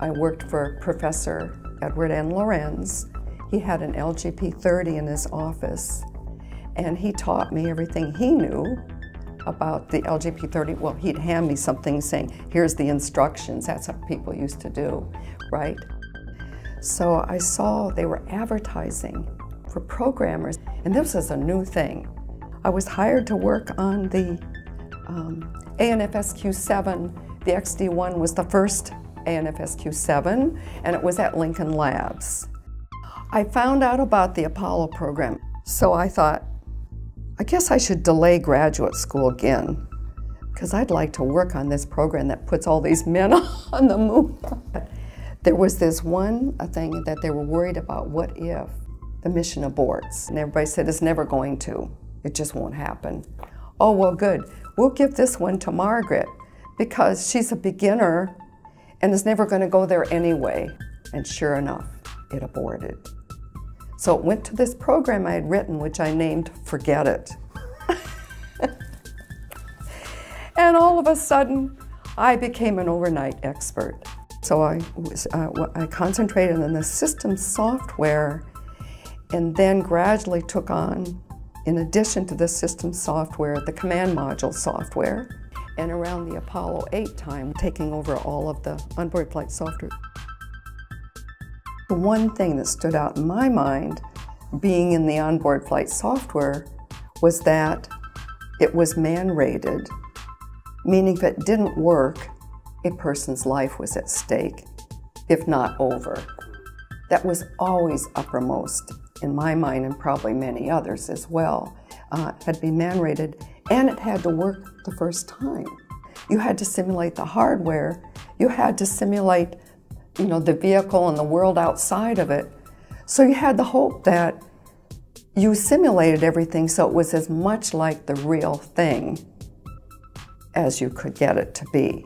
I worked for Professor Edward N. Lorenz. He had an LGP30 in his office, and he taught me everything he knew about the LGP30. Well, he'd hand me something saying, here's the instructions. That's what people used to do, right? So I saw they were advertising for programmers, and this was a new thing. I was hired to work on the um, ANFSQ7. The XD1 was the first ANFSQ7, and it was at Lincoln Labs. I found out about the Apollo program, so I thought, I guess I should delay graduate school again, because I'd like to work on this program that puts all these men on the moon. There was this one thing that they were worried about, what if the mission aborts? And everybody said, it's never going to. It just won't happen. Oh, well, good. We'll give this one to Margaret because she's a beginner and is never going to go there anyway. And sure enough, it aborted. So it went to this program I had written, which I named Forget It. and all of a sudden, I became an overnight expert. So I, was, uh, I concentrated on the system software and then gradually took on, in addition to the system software, the command module software. And around the Apollo 8 time, taking over all of the onboard flight software. The one thing that stood out in my mind, being in the onboard flight software, was that it was man-rated, meaning if it didn't work, a person's life was at stake, if not over. That was always uppermost in my mind and probably many others as well. Uh, had to be man-rated and it had to work the first time. You had to simulate the hardware. You had to simulate you know, the vehicle and the world outside of it. So you had the hope that you simulated everything so it was as much like the real thing as you could get it to be.